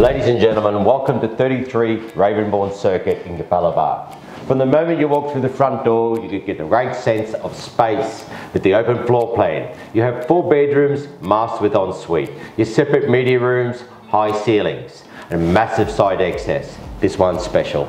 Ladies and gentlemen, welcome to 33 Ravenbourne Circuit in Capalaba. From the moment you walk through the front door, you get a great sense of space with the open floor plan. You have four bedrooms, master with ensuite. Your separate media rooms, high ceilings, and massive side access. This one's special.